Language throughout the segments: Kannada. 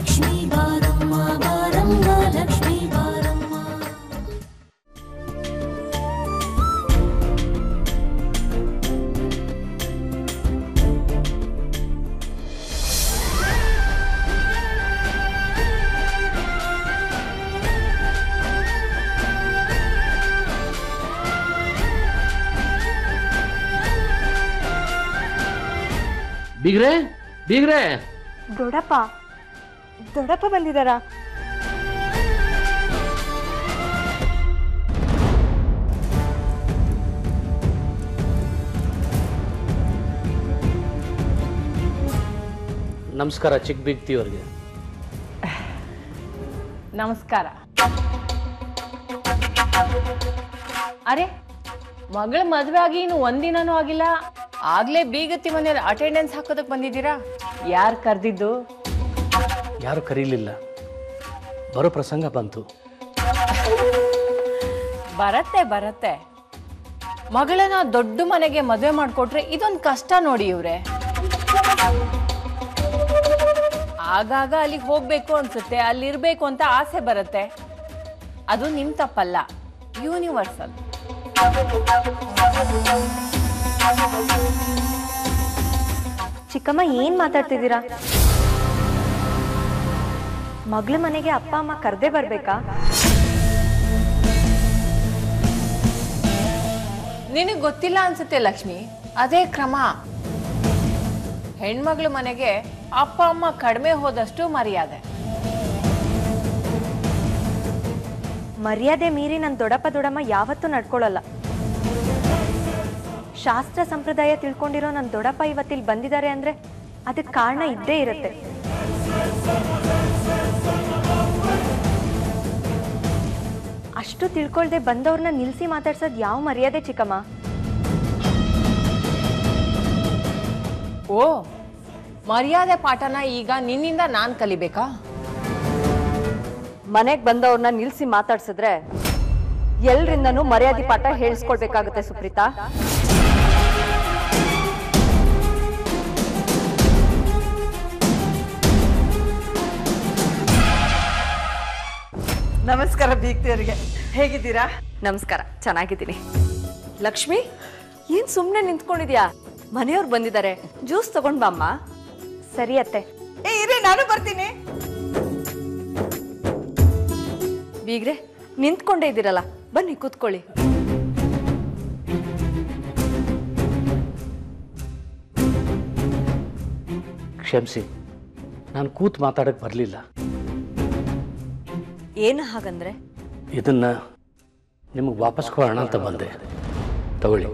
ಲಕ್ಷ್ಮೀ ಬಾರಮ್ಮ ಬಾರಮ್ಮ ಲಕ್ಷ್ಮೀ ಬಾರಮ್ಮ ಬೀಗ್ರೆ ಬೀಗ್ರೆ ದೊಡ್ಡಪ್ಪ ದೊಡ್ಡಪ್ಪ ಬಂದಿದ್ದಾರಾ? ನಮಸ್ಕಾರ ಚಿಕ್ಕ ಬಿಗ್ತಿ ಅವ್ರಿಗೆ ನಮಸ್ಕಾರ. ಅರೆ ಮಗಳ ಮದುವೆ ಆಗಿ ಇನ್ನು ಒಂದಿನನೂ ಆಗಿಲ್ಲ. ಆಗ್ಲೇ ಬೀಗತ್ತಿ ಮನೆಯಲ್ಲಿ ಅಟೆಂಡೆನ್ಸ್ ಹಾಕೋದಕ್ಕೆ ಬಂದಿದ್ದೀರಾ? ಯಾರು ಕರೆದಿದ್ದು? ಯಾರು ಕರೀಲಿಲ್ಲ. ಬರೋ ಪ್ರಸಂಗ ಬಂತು. ಬರತ್ತೆ ಬರತ್ತೆ. ಮಗಳನ್ನ ದೊಡ್ಡ ಮನೆಗೆ ಮದುವೆ ಮಾಡಿಕೊಟ್ರೆ ಇದೊಂದು ಕಷ್ಟ ನೋಡಿ ಇವ್ರೆ. ಆಗಾಗ ಅಲ್ಲಿಗೆ ಹೋಗ್ಬೇಕು ಅನ್ಸುತ್ತೆ ಅಲ್ಲಿರ್ಬೇಕು ಅಂತ ಆಸೆ ಬರುತ್ತೆ. ಅದು ನಿಮ್ ತಪ್ಪಲ್ಲ ಯೂನಿವರ್ಸಲ್. ಚಿಕ್ಕಮ್ಮ ಏನ್ ಮಾತಾಡ್ತಿದ್ದೀರಾ? ಮಗಳ ಮನೆಗೆ ಅಪ್ಪ ಅಮ್ಮ ಕರ್ದೇ ಬರ್ಬೇಕಾ? ನಿನಗೆ ಗೊತ್ತಿಲ್ಲ ಅನ್ಸುತ್ತೆ ಲಕ್ಷ್ಮಿ? ಅದೇ ಕ್ರಮ. ಹೆಣ್ಮಗಳ ಮನೆಗೆ ಅಪ್ಪ ಅಮ್ಮ ಕಡಿಮೆ ಹೋದಷ್ಟು ಮರ್ಯಾದೆ. ಮರ್ಯಾದೆ ಮೀರಿ ನನ್ನ ದೊಡ್ಡಪ್ಪ ದೊಡ್ಡಮ್ಮ ಯಾವತ್ತೂ ನಡ್ಕೊಳ್ಳಲ್ಲ. ಶಾಸ್ತ್ರ ಸಂಪ್ರದಾಯ ತಿಳ್ಕೊಂಡಿರೋ ನನ್ನ ದೊಡ್ಡಪ್ಪ ಇವತ್ತಿಲ್ಲಿ ಬಂದಿದ್ದಾರೆ ಅಂದ್ರೆ ಅದಕ್ಕೆ ಕಾರಣ ಇದ್ದೇ ಇರುತ್ತೆ. ಅಷ್ಟು ತಿಳ್ಕೊಳ್ದೆ ಬಂದವ್ರನ್ನ ನಿಲ್ಸಿ ಮಾತಾಡ್ಸೋದು ಯಾವ ಮರ್ಯಾದೆ ಚಿಕ್ಕಮ್ಮ? ಓ ಮರ್ಯಾದೆ ಪಾಠನ ಈಗ ನಿನ್ನಿಂದ ನಾನ್ ಕಲಿಬೇಕಾ? ಮನೆಗ್ ಬಂದವ್ರನ್ನ ನಿಲ್ಸಿ ಮಾತಾಡ್ಸಿದ್ರೆ ಎಲ್ರಿಂದನೂ ಮರ್ಯಾದೆ ಪಾಠ ಹೇಳಿಸ್ಕೊಳ್ಬೇಕಾಗುತ್ತೆ ಸುಪ್ರೀತಾ. ನಮಸ್ಕಾರ ಬೀಗ್ತಿಯರಿಗೆ ಹೇಗಿದ್ದೀರಾ? ನಮಸ್ಕಾರ ಚೆನ್ನಾಗಿದ್ದೀನಿ. ಲಕ್ಷ್ಮಿ ಏನ್ ಸುಮ್ನೆ ನಿಂತ್ಕೊಂಡಿದ್ಯಾ? ಮನೆಯವ್ರು ಬಂದಿದ್ದಾರೆ ಜ್ಯೂಸ್ ತಗೊಂಡ್ ಬಾಮ್ಮ ಸರಿ ಅತ್ತೆ. ಏ ಇರಿ ನಾನು ಬರ್ತೀನಿ. ಬೀಗ್ರೆ ನಿಂತ್ಕೊಂಡೇ ಇದ್ದೀರಲ್ಲ ಬನ್ನಿ ಕೂತ್ಕೊಳ್ಳಿ. ಕ್ಷಮಿಸಿ ನಾನು ಕೂತ್ ಮಾತಾಡಕ್ ಬರಲಿಲ್ಲ. ಏನು ಹಾಗಂದ್ರೆ? ಇದನ್ನ ನಿಮಗೆ ವಾಪಸ್ ಕೊಡೋಣ ಅಂತ ಬಂದೆ. ತಗೊಳ್ಳಿ.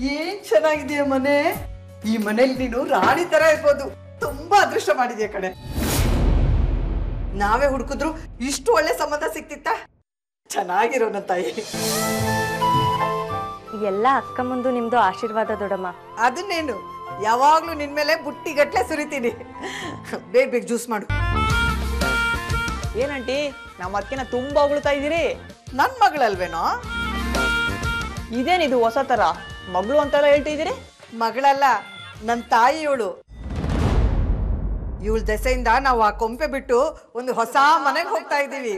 ಏನ್ ಚೆನ್ನಾಗಿದೆಯಾ ಮನೆ? ಈ ಮನೇಲಿ ನೀನು ರಾಣಿ ತರ ಇರ್ಬೋದು. ಅದೃಷ್ಟ ಮಾಡಿದ್ಯಾ ಕಡೆ ನಾವೇ ಹುಡುಕಿದ್ರು ಇಷ್ಟು ಒಳ್ಳೆ ಸಂಬಂಧ ಸಿಕ್ತಿತ್ತ? ಚೆನ್ನಾಗಿರೋ ನನ್ನ ತಾಯಿ. ಎಲ್ಲ ಅಕ್ಕ ಮುಂದು ನಿಮ್ದು ಆಶೀರ್ವಾದ ದೊಡಮ್ಮ. ಅದನ್ನೇನು? ಯಾವಾಗ್ಲೂ ನಿನ್ ಮೇಲೆ ಬುಟ್ಟಿ ಗಟ್ಲೆ ಸುರಿತೀನಿ. ಬೇಗ ಬೇಗ ಜ್ಯೂಸ್ ಮಾಡು. ಏನಂಟಿ ನಮ್ಮ ಅಕ್ಕಿನ ತುಂಬಾ ಉಗುಳ್ತಾ ಇದ್ದೀರಿ. ನನ್ ಮಗಳಲ್ವೇನೋ? ಇದೇನಿದು ಹೊಸ ತರ? ಮಗಳು ಅಂತೆಲ್ಲ ಹೇಳ್ತಿದ್ದೀರಿ? ಮಗಳಲ್ಲ ನನ್ನ ತಾಯಿಯವಳು ಇವಳ ದೆಸೆಯಿಂದ ನಾವು ಆ ಕೊಂಪೆ ಬಿಟ್ಟು ಒಂದು ಹೊಸ ಮನೆಗೆ ಹೋಗ್ತಾ ಇದ್ದೀವಿ.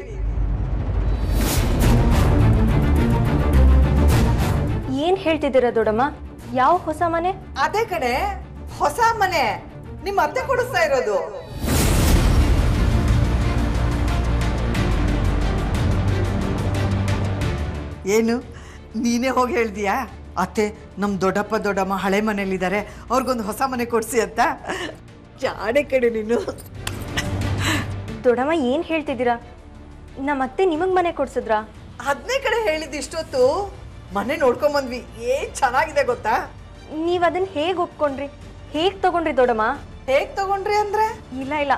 ಏನ್ ಹೇಳ್ತಿದ್ದೀರ ದೊಡ್ಡಮ್ಮ? ಯಾವ ಹೊಸ ಮನೆ? ಅದೇ ಕಡೆ ಹೊಸ ಮನೆ. ನಿಮ್ಮ ಅತ್ತೆ ಕೊಡಿಸ್ತಾ ಇರೋದು. ಏನು? ನೀನೇ ಹೋಗಿ ಹೇಳ್ದಿಯಾ ಅತ್ತೆ ನಮ್ಮ ದೊಡ್ಡಪ್ಪ ದೊಡ್ಡಮ್ಮ ಹಳೆ ಮನೇಲಿದ್ದಾರೆ ಅವ್ರಿಗೊಂದು ಹೊಸ ಮನೆ ಕೊಡ್ಸಿ ಅಂತ. ಜಾಡೆ ಕಡೆ ನೀನು. ದೊಡಮ್ಮ ಏನ್ ಹೇಳ್ತಿದ್ದೀರಾ? ನಮ್ಮ ಅತ್ತೆ ನಿಮಗ್ ಮನೆ ಕೊಡ್ಸಿದ್ರಾ? ಅದನ್ನೇ ಕಡೆ ಹೇಳಿದ್ದು ಇಷ್ಟೊತ್ತು. ಮನೆ ನೋಡ್ಕೊಂಬಂದ್ವಿ ಏನ್ ಚೆನ್ನಾಗಿದೆ ಗೊತ್ತಾ? ನೀವ್ ಅದನ್ನ ಹೇಗ್ ಒಪ್ಕೊಂಡ್ರಿ? ಹೇಗ್ ತಗೊಂಡ್ರಿ ದೊಡಮ್ಮ ಹೇಗ್ ತಗೊಂಡ್ರಿ ಅಂದ್ರೆ? ಇಲ್ಲ ಇಲ್ಲ.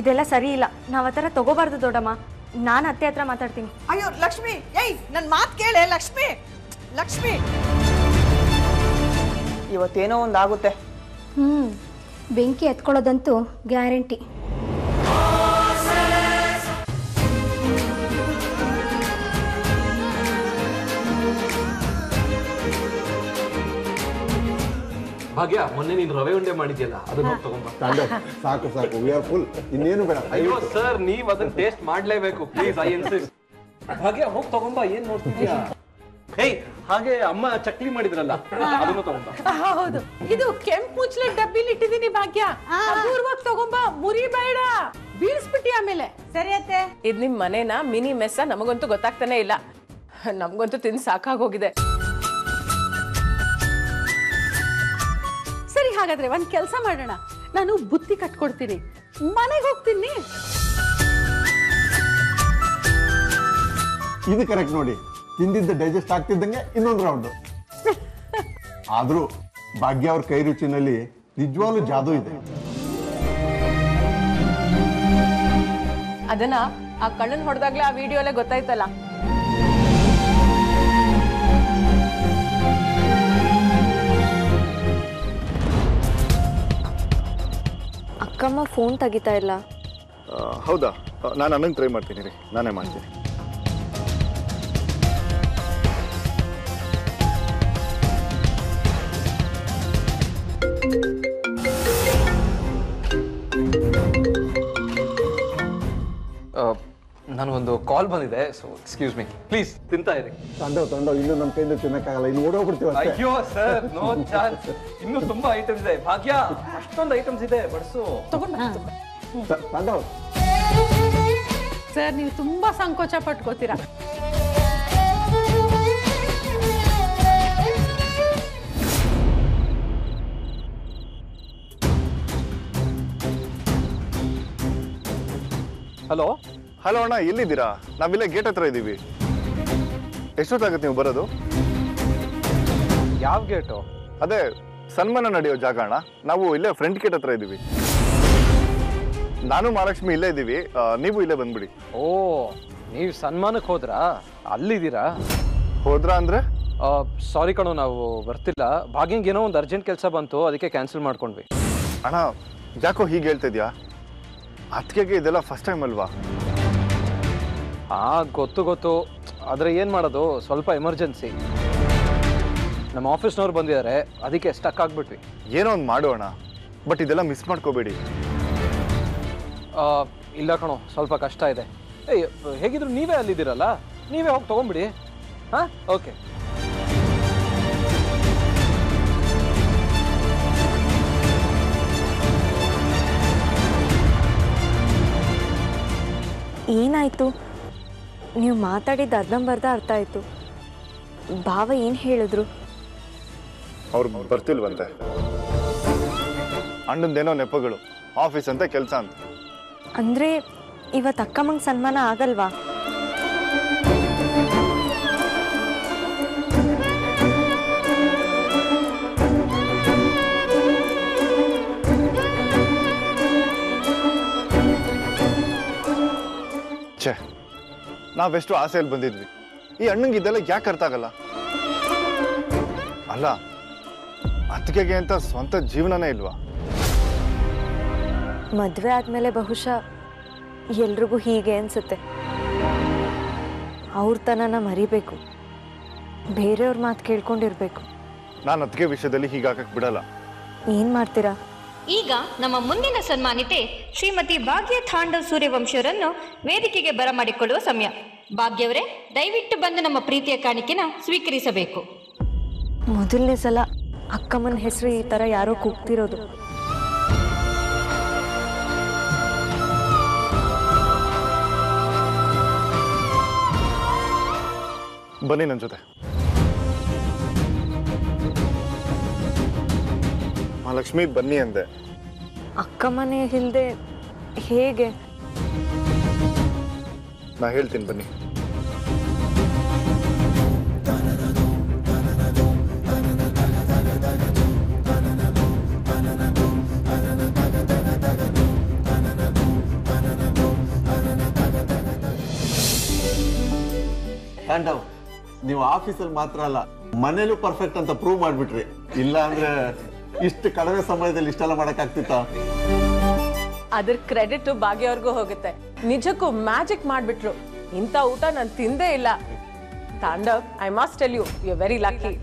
ಇದೆಲ್ಲ ಸರಿ ಇಲ್ಲ. ನಾವ್ ಆ ಥರ ತಗೋಬಾರ್ದು ದೊಡಮ್ಮ ನಾನು ಅತ್ತೆ ಹತ್ರ ಮಾತಾಡ್ತೀನಿ. ಅಯ್ಯೋ ಲಕ್ಷ್ಮಿ! ಏಯ್ ನನ್ ಮಾತ್ ಕೇಳೆ ಲಕ್ಷ್ಮಿ! ಲಕ್ಷ್ಮಿ! ಇವತ್ತೇನೋ ಒಂದಾಗುತ್ತೆ ಹ್ಞೂ ಬೆಂಕಿ ಎತ್ಕೊಳ್ಳೋದಂತೂ ಗ್ಯಾರಂಟಿ. ಭಾಗ್ಯ ಮೊನ್ನೆ ನೀನು ರವೆ ಉಂಡೆ ಮಾಡಿದ್ಯಲ್ಲ ಅದನ್ನ ಹೋಗಿ ತಗೊಂಬ ಸ್ಟ್ಯಾಂಡರ್ಡ್ ಸಾಕು ಸಾಕು ವಿ ಆರ್ ಫುಲ್ ಇನ್ನೇನು ಬೇಡ ಅಯ್ಯೋ ಸರ್ ನೀವ್ ಅದನ್ನ ಟೇಸ್ಟ್ ಮಾಡ್ಲೇಬೇಕು ಪ್ಲೀಸ್ ಐ ಇನ್ಸಿಸ್ಟ್ ಭಾಗ್ಯ ಹೋಗಿ ತಗೊಂಬ ಏನ್ ನೋಡ್ತಿದ್ಯಾ? ಹೇಯ್ ಹಾಗೆ ಅಮ್ಮ ಚಕ್ಲಿ ಮಾಡಿದ್ರಲ್ಲ ಅದನ್ನು ತಗೊಂಬ ಹೌದು. ಇದು ಕೆಂಪು ಮುಚ್ಚಲೆ ಡಬ್ಬಿಲಿ ಇಟ್ಟಿದ್ದೀನಿ ಭಾಗ್ಯ ಅಪೂರ್ವಕ್ ತಗೊಂಬ ಮುರಿಬೇಡ ಬೀಳ್ಸ್ಬಿಟ್ಟಿ ಆಮೇಲೆ. ಸರಿ ಅತ್ತೆ. ಇದ್ ನಿಮ್ ಮನೇನ ಮಿನಿ ಮೆಸ್ಸ ನಮಗಂತೂ ಗೊತ್ತಾಗ್ತಾನೆ ಇಲ್ಲ. ನಮ್ಗಂತೂ ತಿಂದು ಸಾಕಾಗೋಗಿದೆ. ಸರಿ ಹಾಗಾದ್ರೆ ಒಂದ್ ಕೆಲಸ ಮಾಡೋಣ. ನಾನು ಬುತ್ತಿ ಕಟ್ಕೊಡ್ತೀನಿ. ಮನೆಗೆ ಹೋಗ್ತೀನಿ. ಇದು ಕರೆಕ್ಟ್ ನೋಡಿ. ತಿಂದಿದ್ದ ಡೈಜೆಸ್ಟ್ ಆಗ್ತಿದ್ದಂಗೆ ಇನ್ನೊಂದು ರೌಂಡ್ ಆದ್ರೂ ಭಾಗ್ಯ ಅವ್ರ ಕೈ ರುಚಿನಲ್ಲಿ ನಿಜವಾಗ್ಲೂ ಜಾದೂ ಇದೆ. ಅದನ್ನ ಆ ಕಣ್ಣನ್ ಹೊಡೆದಾಗ್ಲೇ ಆ ವಿಡಿಯೋ ಗೊತ್ತಾಯ್ತಲ್ಲ. ಅಕ್ಕಮ್ಮ ಫೋನ್ ತೆಗಿತಾ ಇಲ್ಲ. ಹೌದಾ? ನಾನು ಅನ್ನಂಗೆ ಟ್ರೈ ಮಾಡ್ತೀನಿ ರೀ. ನಾನೇ ಮಾಡ್ತೀನಿ. ನನಗೊಂದು ಕಾಲ್ ಬಂದಿದೆ ಸೊ ಎಕ್ಸ್ಕ್ಯೂಸ್ ಮೀ ಪ್ಲೀಸ್ ತಿಂತಾ ಇರಿ. ತಂದೋ ತಂದೋ ಇನ್ನು ನಮ್ಮ ಕೈಯಿಂದ ತಿನ್ನಕ್ಕಾಗಲ್ಲ ಇನ್ನು ಓಡೋಗ್ಬಿಡ್ತೀವಿ ಅಯ್ಯೋ ಸರ್ ನೋ ಚಾನ್ಸ್ ಇನ್ನು ತುಂಬಾ ಐಟಮ್ಸ್ ಇದೆ. ಭಾಗ್ಯ ಅಷ್ಟೊಂದು ಐಟಮ್ಸ್ ಇದೆ. ಬಡ್ಸು. ತ- ತಾಂಡವ್ ಸರ್ ನೀವು ತುಂಬಾ ಸಂಕೋಚ ಪಟ್ಕೋತೀರಾ. ಹಲೋ ಹಲೋ ಅಣ್ಣ ಎಲ್ಲಿದ್ದೀರಾ? ನಾವಿಲ್ಲೇ ಗೇಟ್ ಹತ್ರ ಇದ್ದೀವಿ. ಎಷ್ಟೊತ್ತಾಗುತ್ತೆ ನೀವು ಬರೋದು? ಯಾವ ಗೇಟು? ಅದೇ ಸನ್ಮಾನ ನಡೆಯೋ ಜಾಗ ಅಣ್ಣ. ನಾವು ಇಲ್ಲೇ ಫ್ರಂಟ್ ಗೇಟ್ ಹತ್ರ ಇದ್ದೀವಿ. ನಾನು ಮಹಾಲಕ್ಷ್ಮಿ ಇಲ್ಲೇ ಇದ್ದೀವಿ. ಆ, ನೀವು ಇಲ್ಲೇ ಬಂದ್ಬಿಡಿ. ಓ ನೀವು ಸನ್ಮಾನಕ್ಕೆ ಹೋದ್ರಾ? ಅಲ್ಲಿದ್ದೀರಾ? ಹೋದ್ರಾ ಅಂದ್ರೆ? ಸಾರಿ ಕಣೋ ನಾವು ಬರ್ತಿಲ್ಲ. ಭಾಗ್ಯಂಗೆ ಏನೋ ಒಂದು ಅರ್ಜೆಂಟ್ ಕೆಲಸ ಬಂತು ಅದಕ್ಕೆ ಕ್ಯಾನ್ಸಲ್ ಮಾಡ್ಕೊಂಡ್ವಿ. ಅಣ್ಣ ಯಾಕೋ ಹೀಗೆ ಹೇಳ್ತಿದ್ಯಾ? ಅದಕ್ಕೆ ಇದೆಲ್ಲ ಫಸ್ಟ್ ಟೈಮ್ ಅಲ್ವಾ? ಹಾ ಗೊತ್ತು ಗೊತ್ತು ಆದರೆ ಏನು ಮಾಡೋದು? ಸ್ವಲ್ಪ ಎಮರ್ಜೆನ್ಸಿ ನಮ್ಮ ಆಫೀಸ್ನವ್ರು ಬಂದಿದ್ದಾರೆ ಅದಕ್ಕೆ ಸ್ಟಕ್ ಆಗಿಬಿಟ್ವಿ. ಏನೋ ಒಂದು ಮಾಡೋಣ ಬಟ್ ಇದೆಲ್ಲ ಮಿಸ್ ಮಾಡ್ಕೋಬೇಡಿ. ಇಲ್ಲ ಕಣೋ ಸ್ವಲ್ಪ ಕಷ್ಟ ಇದೆ. ಏಯ್ ಹೇಗಿದ್ರು ನೀವೇ ಅಲ್ಲಿದ್ದೀರಲ್ಲ? ನೀವೇ ಹೋಗಿ ತೊಗೊಂಬಿಡಿ. ಹಾಂ? ಓಕೆ. ಏನಾಯ್ತು? ನೀವು ಮಾತಾಡಿದ್ದು ಅರ್ಧಂಬರ್ಧ ಅರ್ಥ ಆಯ್ತು. ಭಾವ ಏನು ಹೇಳಿದ್ರು? ಅವ್ರು ಬರ್ತಿಲ್ವಂತೆ. ಅಣ್ಣಂದೇನೋ ನೆಪಗಳು ಆಫೀಸ್ ಅಂತ ಕೆಲಸ ಅಂತ. ಅಂದ್ರೆ ಇವತ್ತು ಅಕ್ಕಮ್ಮಂಗೆ ಸನ್ಮಾನ ಆಗಲ್ವಾ? ನಾವೆಷ್ಟು ಆಸೆಯಲ್ಲಿ ಬಂದಿದ್ವಿ. ಈ ಅಣ್ಣಂಗೆ ಇದೆಲ್ಲ ಯಾಕೆ ಅರ್ಥ ಆಗಲ್ಲ? ಅಲ್ಲ ಅತ್ತಿಗೆಗೆ ಅಂತ ಸ್ವಂತ ಜೀವನನೇ ಇಲ್ವಾ? ಮದುವೆ ಆದಮೇಲೆ ಬಹುಶಃ ಎಲ್ರಿಗೂ ಹೀಗೆ ಅನ್ಸುತ್ತೆ. ಅವ್ರ ತನನ ಮರಿಬೇಕು. ಬೇರೆಯವ್ರ ಮಾತು ಕೇಳ್ಕೊಂಡಿರ್ಬೇಕು. ನಾನು ಅತ್ತಿಗೆ ವಿಷಯದಲ್ಲಿ ಹೀಗಾಕಕ್ ಬಿಡಲ್ಲ. ಏನು ಮಾಡ್ತೀರಾ? ಈಗ ನಮ್ಮ ಮುಂದಿನ ಸನ್ಮಾನಿತೆ ಶ್ರೀಮತಿ ಭಾಗ್ಯ ತಾಂಡವ್ ಸೂರ್ಯವಂಶರನ್ನು ವೇದಿಕೆಗೆ ಬರಮಾಡಿಕೊಳ್ಳುವ ಸಮಯ. ಭಾಗ್ಯವರೇ ದಯವಿಟ್ಟು ಬಂದು ನಮ್ಮ ಪ್ರೀತಿಯ ಕಾಣಿಕೆನ ಸ್ವೀಕರಿಸಬೇಕು. ಮೊದಲನೇ ಸಲ ಅಕ್ಕಮ್ಮನ ಹೆಸರು ಈ ಥರ ಯಾರೋ ಕೂಗ್ತಿರೋದು. ಬನ್ನಿ ನನ್ನ ಜೊತೆ. ಮಹಾಲಕ್ಷ್ಮಿ ಬನ್ನಿ ಅಂದೆ. ಅಕ್ಕಮ್ಮನೆ ಇಲ್ಲದೆ ಹೇಗೆ? ನಾ ಹೇಳ್ತೀನಿ ಬನ್ನಿ. ನೀವು ಆಫೀಸಲ್ಲಿ ಮಾತ್ರ ಅಲ್ಲ, ಮನೇಲೂ ಪರ್ಫೆಕ್ಟ್ ಅಂತ ಪ್ರೂವ್ ಮಾಡಿಬಿಟ್ರಿ. ಇಲ್ಲ ಅಂದ್ರೆ ಇಷ್ಟು ಕಡಿಮೆ ಸಮಯದಲ್ಲಿ ಇಷ್ಟೆಲ್ಲ ಮಾಡಕ್ಕಾಗ್ತಿತ್ತ? ಅದ್ರ ಕ್ರೆಡಿಟ್ ಭಾಗ್ಯ ಅವ್ರಿಗೂ ಹೋಗುತ್ತೆ. ನಿಜಕ್ಕೂ ಮ್ಯಾಜಿಕ್ ಮಾಡ್ಬಿಟ್ರು. ಇಂಥ ಊಟ ನಾನು ತಿಂದೇ ಇಲ್ಲ. Tandav I must tell you you very lucky